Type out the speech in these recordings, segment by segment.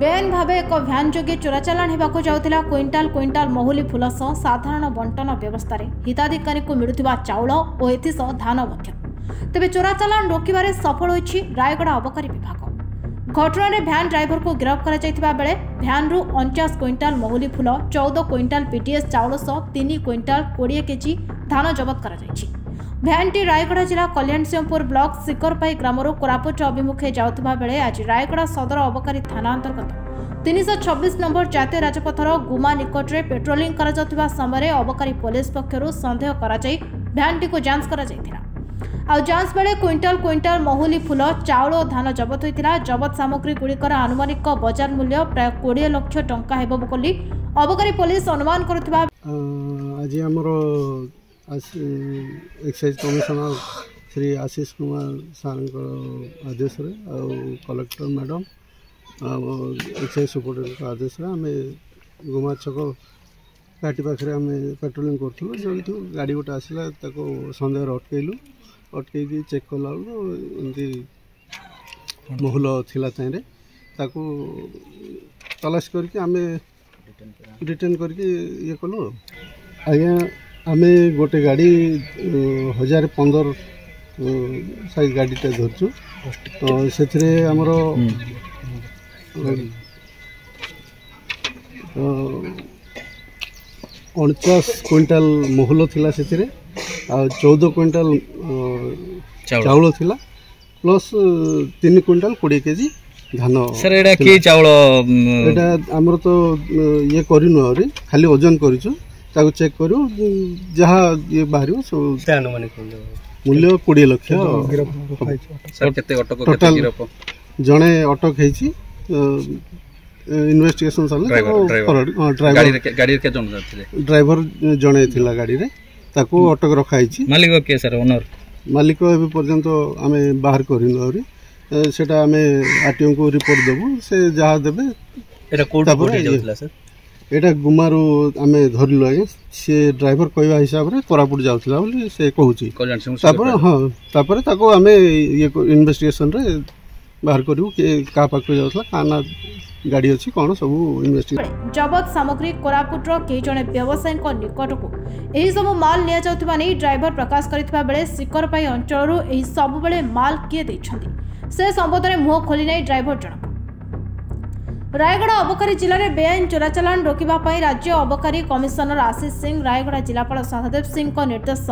ବେଆଇନ ଭାବେ ଏକ ଭ୍ୟାନ୍ ଯୋଗେ ଚୋରାଚାଲାଣ ହେବାକୁ ଯାଉଥିଲା କ୍ୱିଣ୍ଟାଲ କ୍ୱିଣ୍ଟାଲ ମହୁଲି ଫୁଲ ସହ ସାଧାରଣ ବଣ୍ଟନ ବ୍ୟବସ୍ଥାରେ ହିତାଧିକାରୀଙ୍କୁ ମିଳୁଥିବା ଚାଉଳ ଓ ଏଥିସହ ଧାନ ମଧ୍ୟ ତେବେ ଚୋରାଚାଲାଣ ରୋକିବାରେ ସଫଳ ହୋଇଛି ରାୟଗଡ଼ା ଅବକାରୀ ବିଭାଗ ଘଟଣାରେ ଭ୍ୟାନ୍ ଡ୍ରାଇଭରକୁ ଗିରଫ କରାଯାଇଥିବା ବେଳେ ଭ୍ୟାନ୍ରୁ ଅଣଚାଶ କ୍ୱିଣ୍ଟାଲ ମହୁଲି ଫୁଲ ଚଉଦ କ୍ୱିଣ୍ଟାଲ ପିଟିଏସ୍ ଚାଉଳ ସହ ତିନି କ୍ୱିଣ୍ଟାଲ କୋଡ଼ିଏ କେଜି ଧାନ ଜବତ କରାଯାଇଛି ভ্যানটি রায়গড়া জেলা কল্যাণসিংহপুর ব্লক শিকরপাই গ্রামর কোরাপুট অভিমুখে যাওয়া বেড়ে আজ রায়গড়া সদর অবকারী থানা অন্তর্গত তিনশহ ছবিশ নম্বর জাতীয় রাজপথর গুমা নিকটরে পেট্রোলিং করা সময় অবকারী পুলিশ পক্ষর সন্দেহ করা ভ্যানটি যাঞ্চ করা ଆଉ ଯାଞ୍ଚ ବେଳେ କ୍ୱିଣ୍ଟାଲ କ୍ୱିଣ୍ଟାଲ ମହୁଲି ଫୁଲ ଚାଉଳ ଓ ଧାନ ଜବତ ହୋଇଥିଲା ଜବତ ସାମଗ୍ରୀଗୁଡ଼ିକର ଆନୁମାନିକ ବଜାର ମୂଲ୍ୟ ପ୍ରାୟ କୋଡ଼ିଏ ଲକ୍ଷ ଟଙ୍କା ହେବ ବୋଲି ଅବକାରୀ ପୋଲିସ ଅନୁମାନ କରୁଥିବା ଆଜି ଆମର एक्साइज कमिशनर श्री आशीष कुमार सारଙ୍କର ଆଦେଶରେ ଆଉ କଲେକ୍ଟର ମ୍ୟାଡ଼ମ୍ ଆଉ ଏକ୍ସାଇଜ ସୁପରିଟେଣ୍ଡେଣ୍ଟଙ୍କ ଆଦେଶରେ ଆମେ ଗୁମା ଛକ ଘାଟି ପାଖରେ ଆମେ ପାଟ୍ରୋଲିଂ କରୁଥିଲୁ ଯେଉଁଠୁ ଗାଡ଼ି ଗୋଟେ ଆସିଲା ତାକୁ ସନ୍ଦେହରେ ଅଟକେଇଲୁ ଅଟକେଇକି ଚେକ୍ କଲାବେଳକୁ ଏମିତି ମହୁଲ ଥିଲା ତାହିଁରେ ତାକୁ ତଲାସ କରିକି ଆମେ ଡିଟେନ୍ କରିକି ଇଏ କଲୁ ଆଜ୍ଞା আমি গোটে গাড়ি হাজার পনের সাইজ গাড়িটা ধরছু তো সেথিরে আমার অনচাশ কুইন্টাল মহুল লা সেথিরে আর চৌদ কুইন্টাল চাউল লা প্লস তিন কুইন্টাল কোড়ি কেজি ধান স্যার এটা আমার তো ইয়ে করিনু আহ খালি ওজন করছু ତାକୁ ଚେକ୍ କରୁ ଯାହା ଇଏ ବାହାରିବ ସବୁ ମୂଲ୍ୟ କୋଡ଼ିଏ ଲକ୍ଷ ଟୋଟାଲ ଜଣେ ଅଟକ ହେଇଛି ଇନଭେଷ୍ଟିଗେସନ ଡ୍ରାଇଭର ଜଣେ ଥିଲା ଗାଡ଼ିରେ ତାକୁ ଅଟକ ରଖାହେଇଛି ମାଲିକ କିଏ ସାର୍ ଓନର ମାଲିକ ଏବେ ପର୍ଯ୍ୟନ୍ତ ଆମେ ବାହାର କରିନୁ ଆହୁରି ସେଇଟା ଆମେ ଆରଟିଓଙ୍କୁ ରିପୋର୍ଟ ଦେବୁ ସେ ଯାହା ଦେବେ ଏଇଟା କେଉଁଟା ପଡ଼ିଯାଇଥିଲା ସାର୍ ଏଇଟା ଗୁମାରୁ ଆମେ ଧରିଲୁ ଆଜ୍ଞା ସିଏ ଡ୍ରାଇଭର କହିବା ହିସାବରେ କୋରାପୁଟ ଯାଉଥିଲା ବୋଲି ସେ କହୁଛି ତାପରେ ହଁ ତାପରେ ତାକୁ ଆମେ ଇଏ ଇନଭେଷ୍ଟିଗେସନରେ ବାହାର କରିବୁ କିଏ କାହା ପାଖକୁ ଯାଉଥିଲା କାହା ନା ଗାଡ଼ି ଅଛି କ'ଣ ସବୁ ଇନଭେଷ୍ଟିଗେସନ ଜବତ ସାମଗ୍ରୀ କୋରାପୁଟର କେହି ଜଣେ ବ୍ୟବସାୟୀଙ୍କ ନିକଟକୁ ଏହିସବୁ ମାଲ ନିଆଯାଉଥିବା ନେଇ ଡ୍ରାଇଭର ପ୍ରକାଶ କରିଥିବା ବେଳେ ଶିକରପାଇ ଅଞ୍ଚଳରୁ ଏହି ସବୁବେଳେ ମାଲ କିଏ ଦେଇଛନ୍ତି ସେ ସମ୍ବନ୍ଧରେ ମୁହଁ ଖୋଲି ନାହିଁ ଡ୍ରାଇଭର ଜଣକ ରାୟଗଡ଼ା ଅବକାରୀ ଜିଲ୍ଲାରେ ବେଆଇନ ଚୋରାଚାଲାଣ ରୋକିବା ପାଇଁ ରାଜ୍ୟ ଅବକାରୀ କମିଶନର ଆଶିଷ ସିଂ ରାୟଗଡ଼ା ଜିଲ୍ଲାପାଳ ସହଦେବ ସିଂଙ୍କ ନିର୍ଦ୍ଦେଶ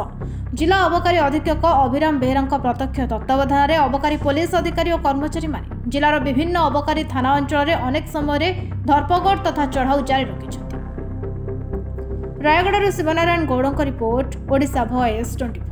ଜିଲ୍ଲା ଅବକାରୀ ଅଧୀକ୍ଷକ ଅଭିରାମ ବେହେରାଙ୍କ ପ୍ରତ୍ୟକ୍ଷ ତତ୍ତ୍ୱାବଧାନରେ ଅବକାରୀ ପୋଲିସ ଅଧିକାରୀ ଓ କର୍ମଚାରୀମାନେ ଜିଲ୍ଲାର ବିଭିନ୍ନ ଅବକାରୀ ଥାନା ଅଞ୍ଚଳରେ ଅନେକ ସମୟରେ ଧରପଗଡ଼ ତଥା ଚଢ଼ାଉ ଜାରି ରଖିଛନ୍ତି ରାୟଗଡ଼ାରୁ ଶିବନାରାୟଣ ଗୌଡ଼ଙ୍କ ରିପୋର୍ଟ ଓଡ଼ିଶା ଭଏସ୍ ଟ୍ୱେଣ୍ଟି